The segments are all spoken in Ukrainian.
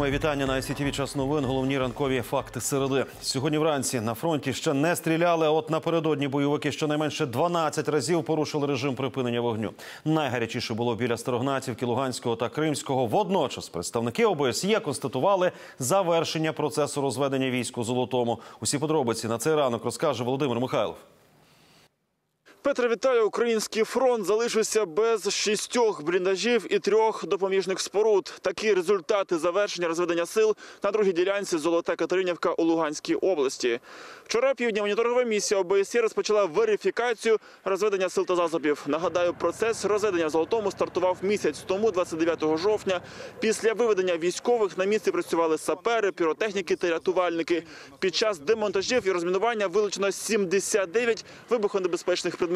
Моє вітання на ICTV час новин. Головні ранкові факти середи. Сьогодні вранці на фронті ще не стріляли. а От напередодні бойовики щонайменше 12 разів порушили режим припинення вогню. Найгарячіше було біля Старогнатівки, Луганського та Кримського. Водночас представники ОБСЄ констатували завершення процесу розведення військ у Золотому. Усі подробиці на цей ранок розкаже Володимир Михайлов. Петре вітаю. Український фронт залишився без шістьох бліндажів і трьох допоміжних споруд. Такі результати завершення розведення сил на другій ділянці Золота Катеринівка у Луганській області. Вчора півдня моніторгова місія ОБСЄ розпочала верифікацію розведення сил та засобів. Нагадаю, процес розведення в Золотому стартував місяць тому, 29 жовтня. Після виведення військових на місці працювали сапери, піротехніки та рятувальники. Під час демонтажів і розмінування вилучено 79 вибухонебезпечних предметів.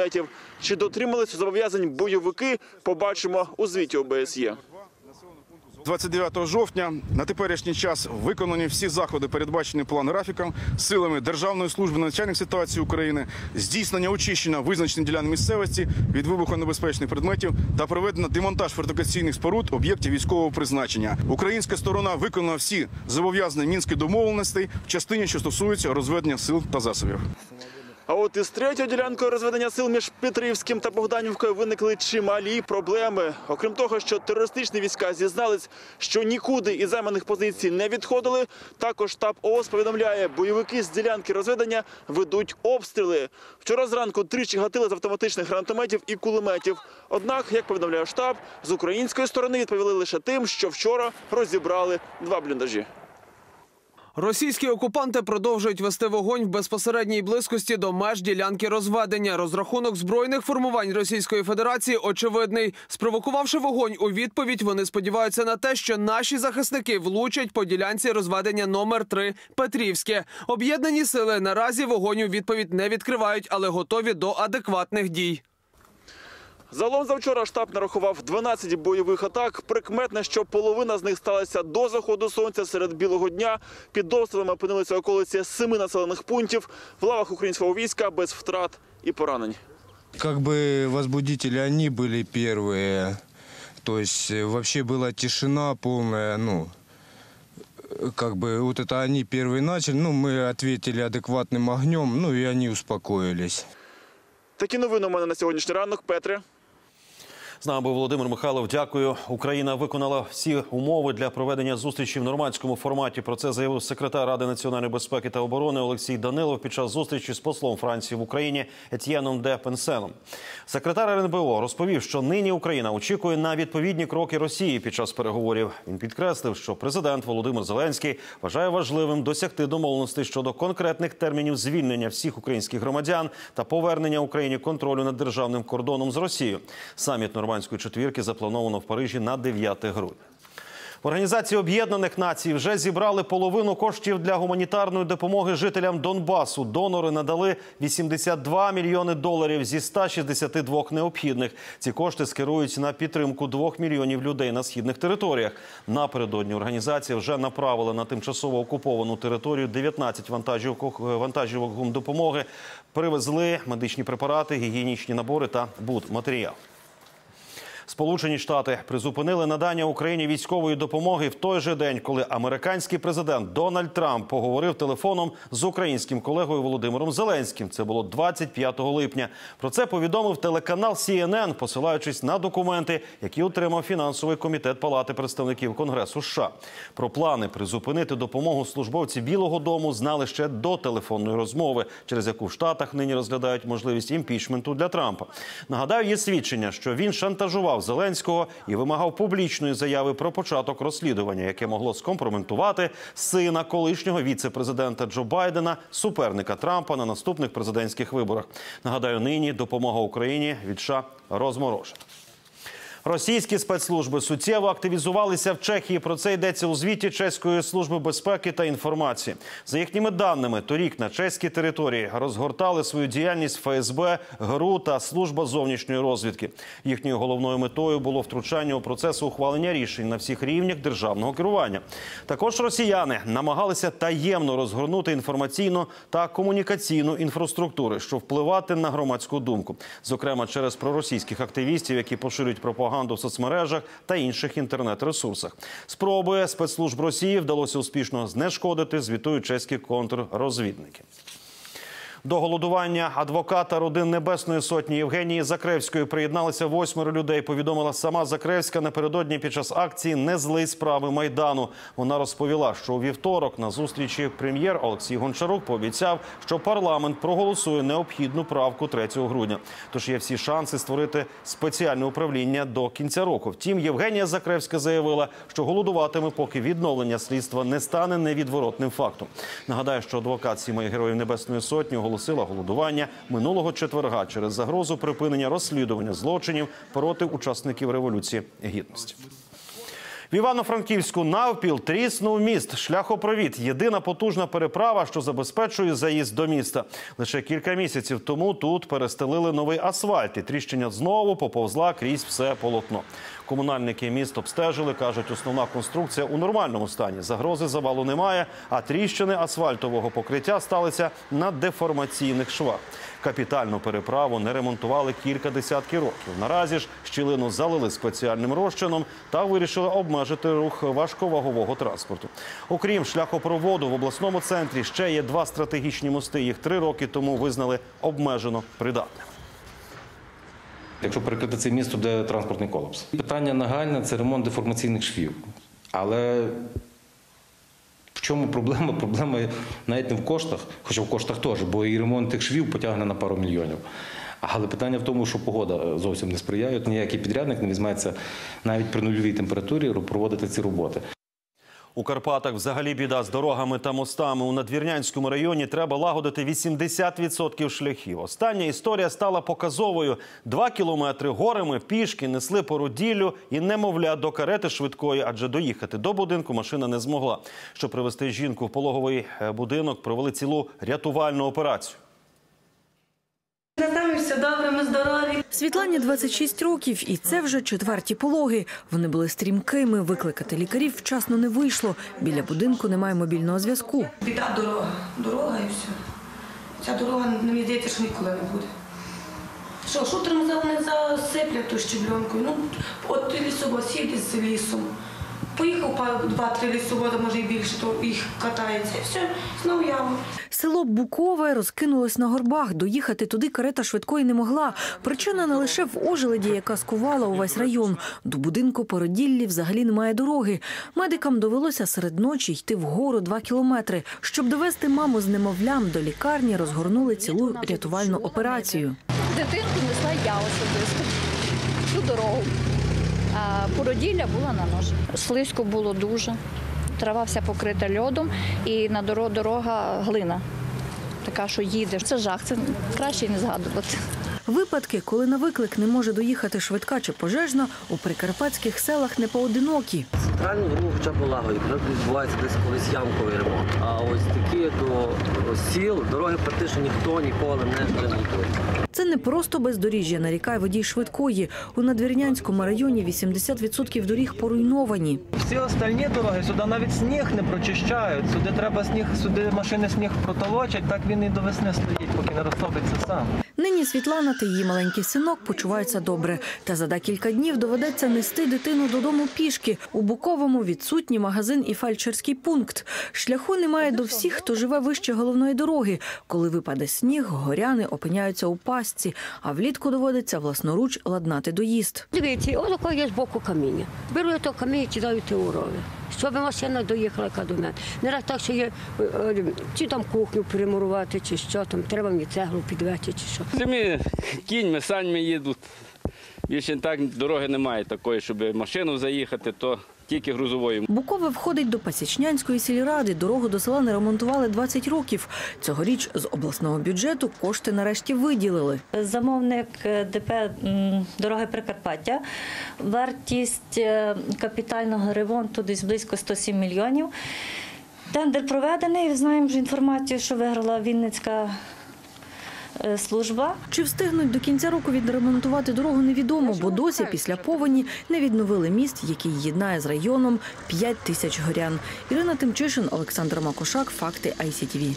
Чи дотрималися зобов'язань бойовики? Побачимо у звіті ОБСЄ. 29 жовтня на теперішній час виконані всі заходи, передбачені план графіком, силами Державної служби надзвичайних ситуацій України, здійснення очищення визначених ділянок місцевості від вибухонебезпечних предметів та проведено демонтаж фортифікаційних споруд об'єктів військового призначення. Українська сторона виконала всі зобов'язані мінських домовленостей в частині, що стосується розведення сил та засобів. А от із третьою ділянкою розведення сил між Петрівським та Богданівкою виникли чималі проблеми. Окрім того, що терористичні війська зізнались, що нікуди із займаних позицій не відходили. Також штаб ООС повідомляє, бойовики з ділянки розведення ведуть обстріли. Вчора зранку тричі гатили з автоматичних гранатометів і кулеметів. Однак, як повідомляє штаб, з української сторони відповіли лише тим, що вчора розібрали два бліндажі. Російські окупанти продовжують вести вогонь в безпосередній близькості до меж ділянки розведення. Розрахунок збройних формувань Російської Федерації очевидний. Спровокувавши вогонь у відповідь, вони сподіваються на те, що наші захисники влучать по ділянці розведення номер 3 Петрівське. Об'єднані сили наразі вогонь у відповідь не відкривають, але готові до адекватних дій. Загалом завчора штаб нарахував 12 бойових атак. Прикметне, що половина з них сталася до заходу сонця серед білого дня. Під обстрілами опинилися околиці семи населених пунктів. В лавах українського війська без втрат і поранень. Как бы возбудители они были первые. То есть э, вообще была тишина полная, ну, э, как бы вот это они первые начали, ну, мы ответили адекватным огнем, ну, и они успокоились. Такі новини у мене на сьогоднішній ранок. Петре. З нами був Володимир Михайлов. Дякую. Україна виконала всі умови для проведення зустрічі в нормандському форматі. Про це заявив секретар Ради національної безпеки та оборони Олексій Данилов під час зустрічі з послом Франції в Україні Етьєном де Пенсеном. Секретар РНБО розповів, що нині Україна очікує на відповідні кроки Росії під час переговорів. Він підкреслив, що президент Володимир Зеленський вважає важливим досягти домовленостей щодо конкретних термінів звільнення всіх українських громадян та повернення Україні контролю над державним кордоном з Росією. Саміт нормандської четвірки заплановано в Парижі на 9 грудня. В Організації Об'єднаних Націй вже зібрали половину коштів для гуманітарної допомоги жителям Донбасу. Донори надали 82 мільйони доларів зі 162 необхідних. Ці кошти скерують на підтримку 2 мільйонів людей на східних територіях. Напередодні організація вже направила на тимчасово окуповану територію 19 вантажівок вантажівок гумдопомоги. Привезли медичні препарати, гігієнічні набори та будматеріал. Сполучені Штати призупинили надання Україні військової допомоги в той же день, коли американський президент Дональд Трамп поговорив телефоном з українським колегою Володимиром Зеленським. Це було 25 липня. Про це повідомив телеканал CNN, посилаючись на документи, які отримав фінансовий комітет Палати представників Конгресу. США. про плани призупинити допомогу службовці Білого Дому знали ще до телефонної розмови, через яку в Штатах нині розглядають можливість імпічменту для Трампа. Нагадаю, є свідчення, що він шантажував Зеленського і вимагав публічної заяви про початок розслідування, яке могло скомпроментувати сина колишнього віце-президента Джо Байдена, суперника Трампа на наступних президентських виборах. Нагадаю, нині допомога Україні від США розморожена. Російські спецслужби суттєво активізувалися в Чехії. Про це йдеться у звіті Чеської служби безпеки та інформації. За їхніми даними, торік на чеській території розгортали свою діяльність ФСБ, ГРУ та служба зовнішньої розвідки. Їхньою головною метою було втручання у процес ухвалення рішень на всіх рівнях державного керування. Також росіяни намагалися таємно розгорнути інформаційну та комунікаційну інфраструктури, що впливати на громадську думку, зокрема через проросійських активістів, які поширюють пропаганду пропаганду в соцмережах та інших інтернет-ресурсах. Спроби спецслужб Росії вдалося успішно знешкодити, звітують чеські контррозвідники. До голодування адвоката родин Небесної Сотні Євгенії Закревської приєдналися восьмеро людей. Повідомила сама Закревська напередодні під час акції «Не злий справи майдану. Вона розповіла, що у вівторок на зустрічі прем'єр Олексій Гончарук пообіцяв, що парламент проголосує необхідну правку 3 грудня. Тож є всі шанси створити спеціальне управління до кінця року. Втім, Євгенія Закревська заявила, що голодуватиме, поки відновлення слідства не стане невідворотним фактом. Нагадаю, що адвокат сімей героїв Небесної Сотні оголосила голодування минулого четверга через загрозу припинення розслідування злочинів проти учасників революції гідності. В Івано-Франківську навпіл тріснув міст. Шляхопровід єдина потужна переправа, що забезпечує заїзд до міста. Лише кілька місяців тому тут перестелили новий асфальт, і тріщина знову поповзла крізь все полотно. Комунальники міст обстежили, кажуть, основна конструкція у нормальному стані. Загрози завалу немає, а тріщини асфальтового покриття сталися на деформаційних швах. Капітальну переправу не ремонтували кілька десятків років. Наразі ж щілину залили спеціальним розчином та вирішили обмежити рух важковагового транспорту. Окрім шляхопроводу, в обласному центрі ще є два стратегічні мости. Їх три роки тому визнали обмежено придатним. Якщо перекрити це місто, де транспортний колапс. Питання нагальне це ремонт деформаційних швів. Але в чому проблема? Проблема навіть не в коштах, хоча в коштах теж, бо і ремонт тих швів потягне на пару мільйонів. Але питання в тому, що погода зовсім не сприяє. Ніякий підрядник не візьметься навіть при нульовій температурі проводити ці роботи. У Карпатах взагалі біда з дорогами та мостами. У Надвірнянському районі треба лагодити 80% шляхів. Остання історія стала показовою. Два кілометри горами пішки несли породіллю і немовля до карети швидкої, адже доїхати до будинку машина не змогла. Щоб привезти жінку в пологовий е, будинок, провели цілу рятувальну операцію. Все добре, ми здорові. Світлані 26 років, і це вже четверті пологи. Вони були стрімкими. Викликати лікарів вчасно не вийшло. Біля будинку немає мобільного зв'язку. Біда дорога. Дорога і все. Ця дорога, мені здається, що ніколи не буде. Що, шутером за- засиплять ту щебленкою. Ну, от лісовоз їде з лісом. Поїхав два-три лісовода, може і більше, то їх катається. І все, знову яма. Село Букове розкинулось на горбах. Доїхати туди карета швидкої не могла. Причина не лише в ожеледі, яка скувала увесь район. До будинку породіллі взагалі немає дороги. Медикам довелося серед ночі йти вгору два кілометри. Щоб довести маму з немовлям до лікарні, розгорнули цілу рятувальну операцію. Дитинку несла я особисто всю дорогу. А породілля була на ножі. Слизько було дуже. Трава вся покрита льодом і на доро- дорога глина. Така, що їдеш. Це жах, це краще не згадувати. Випадки, коли на виклик не може доїхати швидка чи пожежна, у прикарпатських селах не поодинокі. Центральну дорогу хоча б вже відбувається десь колись ямковий ремонт. А ось такі до сіл дороги практично ніхто ніколи не ремонтує. Це не просто бездоріжжя, нарікає водій швидкої. У Надвірнянському районі 80% доріг поруйновані. Всі остальні дороги сюди навіть сніг не прочищають. Сюди треба сніг, сюди машини сніг протолочать, так він і до весни стоїть, поки не розтопиться сам. Нині Світлана та її маленький синок почуваються добре. Та за декілька днів доведеться нести дитину додому пішки. У Буковому відсутній магазин і фельдшерський пункт. Шляху немає до всіх, хто живе вище головної дороги. Коли випаде сніг, горяни опиняються у пастці, а влітку доводиться власноруч ладнати доїзд. Дивіться, отако є з боку каміння. Беру я то каміння, кидаю ті урови. Щоб машина доїхала до мене. Не раз так, що є е, е, чи там кухню перемурувати, чи що там, треба мені цеглу підвести, чи що. Зимі кіньми, саньми їдуть. Більше так дороги немає такої, щоб машину заїхати, то тільки грузовою. Букове входить до Пасічнянської сільради. Дорогу до села не ремонтували 20 років. Цьогоріч з обласного бюджету кошти нарешті виділили. Замовник е, ДП Дороги Прикарпаття. Вартість е, капітального ремонту десь близько 107 мільйонів. Тендер проведений. Знаємо вже інформацію, що виграла Вінницька служба. Чи встигнуть до кінця року відремонтувати дорогу, невідомо, бо досі після повені не відновили міст, який єднає з районом 5 тисяч горян. Ірина Тимчишин, Олександр Макошак, Факти ICTV.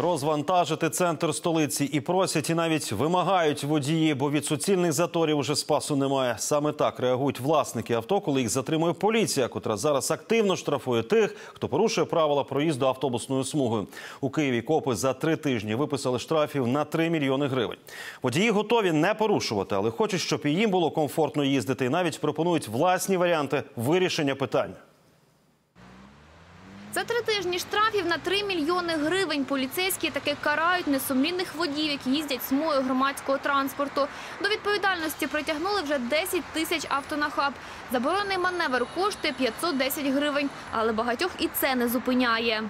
Розвантажити центр столиці і просять, і навіть вимагають водії, бо від суцільних заторів уже спасу немає. Саме так реагують власники авто, коли їх затримує поліція, котра зараз активно штрафує тих, хто порушує правила проїзду автобусною смугою. У Києві копи за три тижні виписали штрафів на 3 мільйони гривень. Водії готові не порушувати, але хочуть, щоб і їм було комфортно їздити, і навіть пропонують власні варіанти вирішення питань. За три тижні штрафів на 3 мільйони гривень поліцейські таки карають несумлінних водіїв, які їздять смою громадського транспорту. До відповідальності притягнули вже 10 тисяч автонахаб. Заборонений маневр коштує 510 гривень, але багатьох і це не зупиняє.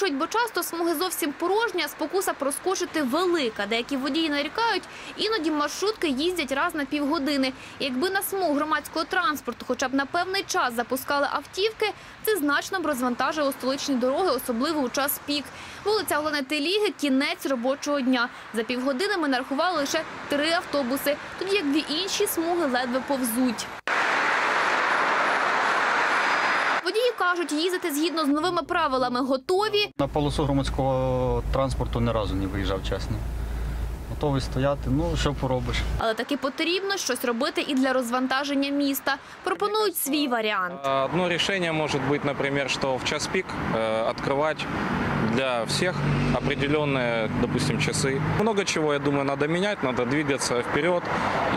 Порушують, бо часто смуги зовсім порожні, а спокуса проскочити велика. Деякі водії нарікають, іноді маршрутки їздять раз на півгодини. Якби на смуг громадського транспорту хоча б на певний час запускали автівки, це значно б розвантажило столичні дороги, особливо у час пік. Вулиця Олени Теліги – кінець робочого дня. За півгодини ми нарахували лише три автобуси, тоді як дві інші смуги ледве повзуть. Водії кажуть, їздити згідно з новими правилами готові, На полосу громадського транспорту ні разу не виїжджав, чесно. Готовий стояти, ну що поробиш. але таки потрібно щось робити і для розвантаження міста. Пропонують свій варіант. Одно решение может быть, например, что в час пик э, открывать для всех определенные, допустим, часы. Много чего, я думаю, надо менять, надо двигаться вперед,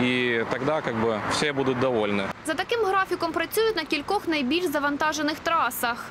и тогда как бы все будут довольны. За таким графіком працюють на кількох найбільш завантажених трасах.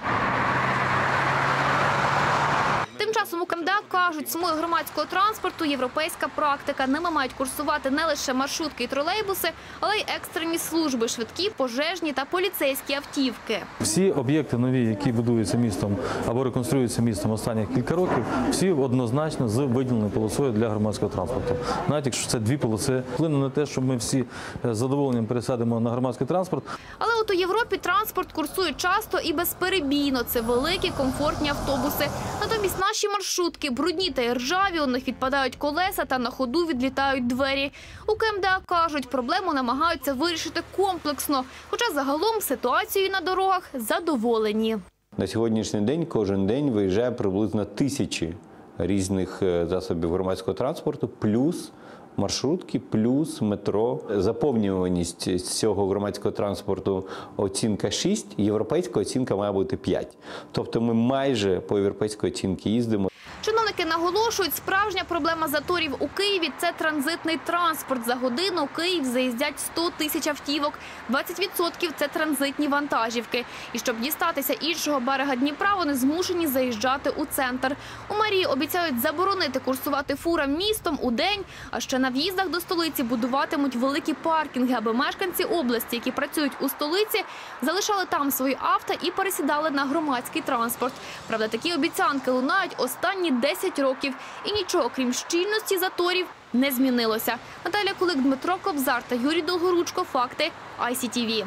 Тим часом у КМДА кажуть, смуги громадського транспорту – європейська практика. Ними мають курсувати не лише маршрутки і тролейбуси, але й екстрені служби, швидкі, пожежні та поліцейські автівки. Всі об'єкти нові, які будуються містом або реконструюються містом останніх кілька років, всі однозначно з виділеною полосою для громадського транспорту. Навіть якщо це дві полоси, вплине на те, що ми всі з задоволенням пересадимо на громадський транспорт. Але от у Європі транспорт курсує часто і безперебійно. Це великі комфортні автобуси. Натомість наші маршрутки брудні та іржаві, у них відпадають колеса та на ходу відлітають двері. У КМДА кажуть, проблему намагаються вирішити комплексно. Хоча загалом ситуацією на дорогах задоволені. На сьогоднішній день кожен день виїжджає приблизно тисячі різних е, засобів громадського транспорту, плюс маршрутки, плюс метро. Заповнюваність цього громадського транспорту оцінка 6, європейська оцінка має бути 5. Тобто ми майже по європейській оцінці їздимо. Чиновники наголошують, справжня проблема заторів у Києві – це транзитний транспорт. За годину Київ заїздять 100 тисяч автівок, 20% – це транзитні вантажівки. І щоб дістатися іншого берега Дніпра, вони змушені заїжджати у центр. У Марії обіцяють заборонити курсувати фурам містом у день, а ще на в'їздах до столиці будуватимуть великі паркінги, аби мешканці області, які працюють у столиці, залишали там свої авто і пересідали на громадський транспорт. Правда, такі обіцянки лунають останні 10 років. І нічого, крім щільності заторів, не змінилося. Наталя Кулик, Дмитро Кобзар та Юрій Долгоручко. Факти ICTV.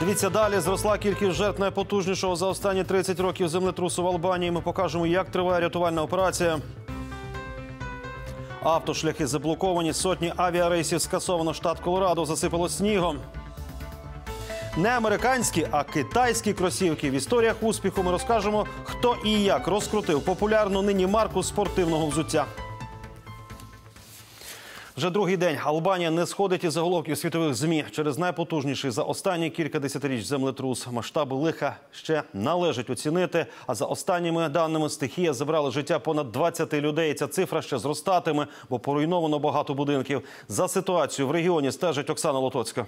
Дивіться далі. Зросла кількість жертв найпотужнішого за останні 30 років землетрусу в Албанії. Ми покажемо, як триває рятувальна операція. Автошляхи заблоковані. Сотні авіарейсів скасовано. Штат Колорадо засипало снігом. Не американські, а китайські кросівки. В історіях успіху ми розкажемо, хто і як розкрутив популярну нині марку спортивного взуття. Вже другий день Албанія не сходить із заголовків світових змі через найпотужніший за останні кілька десятиріч землетрус. Масштаби лиха ще належить оцінити. А за останніми даними стихія забрала життя понад 20 людей. Ця цифра ще зростатиме, бо поруйновано багато будинків. За ситуацію в регіоні стежить Оксана Лотоцька.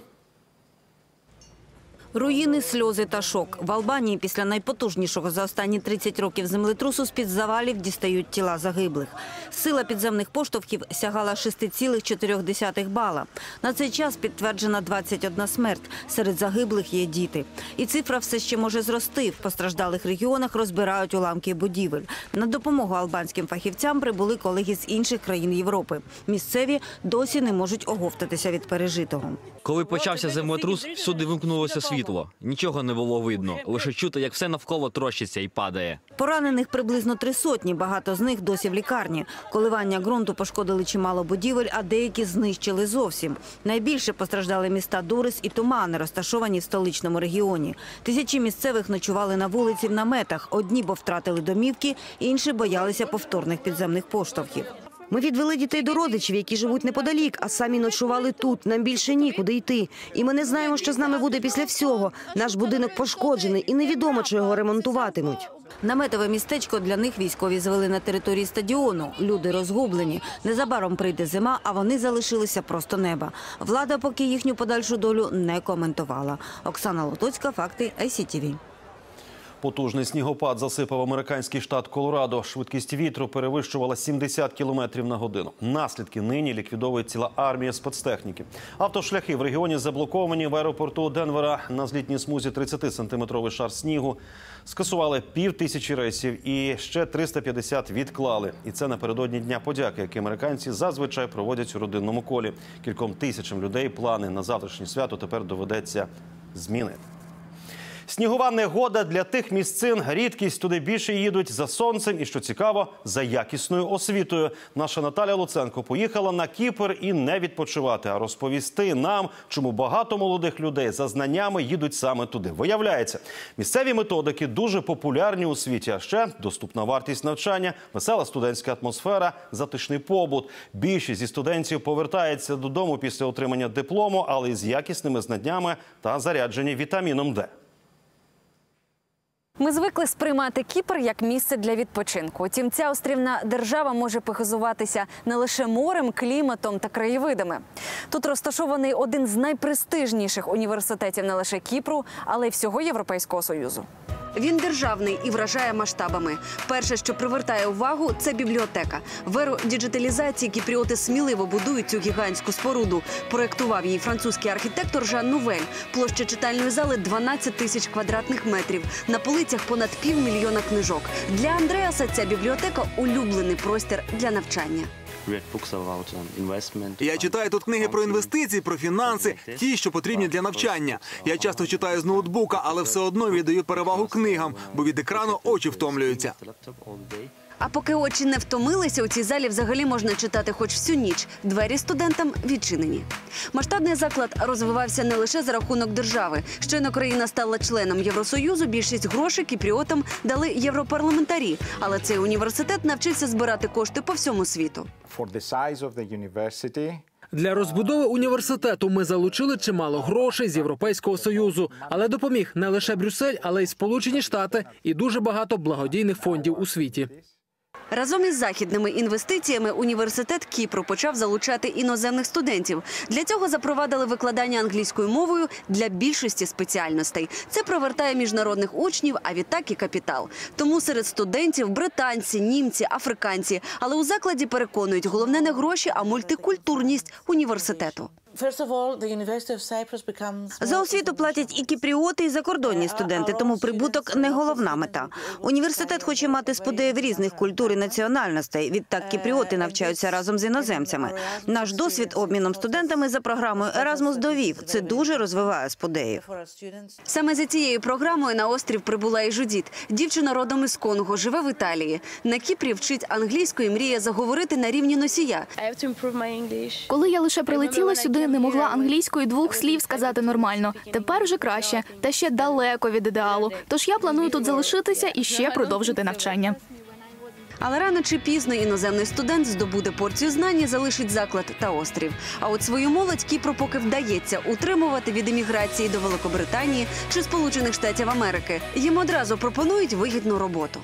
Руїни, сльози та шок. В Албанії після найпотужнішого за останні 30 років землетрусу з-під завалів дістають тіла загиблих. Сила підземних поштовхів сягала 6,4 бала. На цей час підтверджена 21 смерть. Серед загиблих є діти. І цифра все ще може зрости. В постраждалих регіонах розбирають уламки будівель. На допомогу албанським фахівцям прибули колеги з інших країн Європи. Місцеві досі не можуть оговтатися від пережитого. Коли почався землетрус, всюди вимкнулося світло. Світло. Нічого не було видно. Лише чути, як все навколо трощиться і падає. Поранених приблизно три сотні, багато з них досі в лікарні. Коливання ґрунту пошкодили чимало будівель, а деякі знищили зовсім. Найбільше постраждали міста Дурис і Тумани, розташовані в столичному регіоні. Тисячі місцевих ночували на вулиці в наметах. Одні, бо втратили домівки, інші боялися повторних підземних поштовхів. Ми відвели дітей до родичів, які живуть неподалік, а самі ночували тут. Нам більше нікуди йти. І ми не знаємо, що з нами буде після всього. Наш будинок пошкоджений, і невідомо, чи його ремонтуватимуть. Наметове містечко для них військові звели на території стадіону. Люди розгублені. Незабаром прийде зима, а вони залишилися просто неба. Влада поки їхню подальшу долю не коментувала. Оксана Лотоцька, факти ICTV. Потужний снігопад засипав американський штат Колорадо. Швидкість вітру перевищувала 70 кілометрів на годину. Наслідки нині ліквідовує ціла армія спецтехніки. Автошляхи в регіоні заблоковані в аеропорту Денвера на злітній смузі 30-сантиметровий шар снігу. Скасували пів тисячі рейсів і ще 350 відклали. І це напередодні дня подяки, який американці зазвичай проводять у родинному колі. Кільком тисячам людей плани на завтрашнє свято тепер доведеться змінити. Снігова негода для тих місцин рідкість туди більше їдуть за сонцем і, що цікаво, за якісною освітою. Наша Наталя Луценко поїхала на Кіпр і не відпочивати, а розповісти нам, чому багато молодих людей за знаннями їдуть саме туди. Виявляється, місцеві методики дуже популярні у світі. А ще доступна вартість навчання, весела студентська атмосфера, затишний побут. Більшість зі студентів повертається додому після отримання диплому, але із якісними знаннями та заряджені вітаміном Д. Ми звикли сприймати Кіпр як місце для відпочинку. Втім, ця острівна держава може похизуватися не лише морем, кліматом та краєвидами. Тут розташований один з найпрестижніших університетів не лише Кіпру, але й всього Європейського союзу. Він державний і вражає масштабами. Перше, що привертає увагу, це бібліотека. В діджиталізації кіпріоти сміливо будують цю гігантську споруду. Проектував її французький архітектор Жан Нувель. Площа читальної зали 12 тисяч квадратних метрів. На полицях понад півмільйона книжок. Для Андреаса ця бібліотека улюблений простір для навчання. Я читаю тут книги про інвестиції, про фінанси, ті, що потрібні для навчання. Я часто читаю з ноутбука, але все одно віддаю перевагу книгам, бо від екрану очі втомлюються. А поки очі не втомилися, у цій залі взагалі можна читати хоч всю ніч. Двері студентам відчинені. Масштабний заклад розвивався не лише за рахунок держави. Щойно країна стала членом Євросоюзу. Більшість грошей кіпріотам дали європарламентарі. Але цей університет навчився збирати кошти по всьому світу. Для розбудови університету ми залучили чимало грошей з Європейського союзу, але допоміг не лише Брюссель, але й Сполучені Штати і дуже багато благодійних фондів у світі. Разом із західними інвестиціями університет Кіпру почав залучати іноземних студентів. Для цього запровадили викладання англійською мовою для більшості спеціальностей. Це привертає міжнародних учнів, а відтак і капітал. Тому серед студентів британці, німці, африканці. Але у закладі переконують, головне не гроші, а мультикультурність університету. За освіту платять і кіпріоти, і закордонні студенти, тому прибуток не головна мета. Університет хоче мати сподеїв різних культур і національностей. Відтак кіпріоти навчаються разом з іноземцями. Наш досвід обміном студентами за програмою Еразмус довів. Це дуже розвиває сподеїв. Саме за цією програмою на острів прибула і Жудіт. Дівчина родом із Конго, живе в Італії. На Кіпрі вчить англійську і мріє заговорити на рівні носія. Коли я лише прилетіла сюди, не могла англійською двох слів сказати нормально. Тепер вже краще, та ще далеко від ідеалу. Тож я планую тут залишитися і ще продовжити навчання. Але рано чи пізно іноземний студент здобуде порцію знань і залишить заклад та острів. А от свою молодь Кіпру поки вдається утримувати від еміграції до Великобританії чи Сполучених Штатів Америки. Їм одразу пропонують вигідну роботу.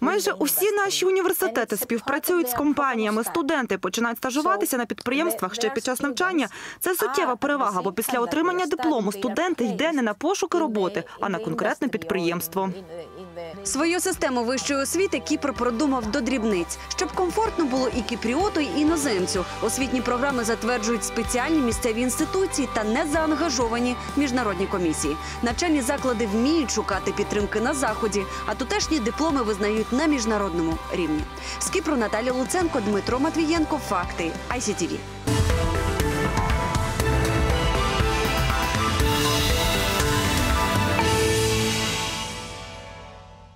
Майже усі наші університети співпрацюють з компаніями. Студенти починають стажуватися на підприємствах ще під час навчання. Це суттєва перевага, бо після отримання диплому студент йде не на пошуки роботи, а на конкретне підприємство. Свою систему вищої освіти Кіпр продумав до дрібниць, щоб комфортно було і кіпріоту, і іноземцю. Освітні програми затверджують спеціальні місцеві інституції та незаангажовані міжнародні комісії. Навчальні заклади вміють шукати підтримки заході, а тутешні дипломи визнають на міжнародному рівні. З Кіпру Наталя Луценко, Дмитро Матвієнко. Факти ICTV.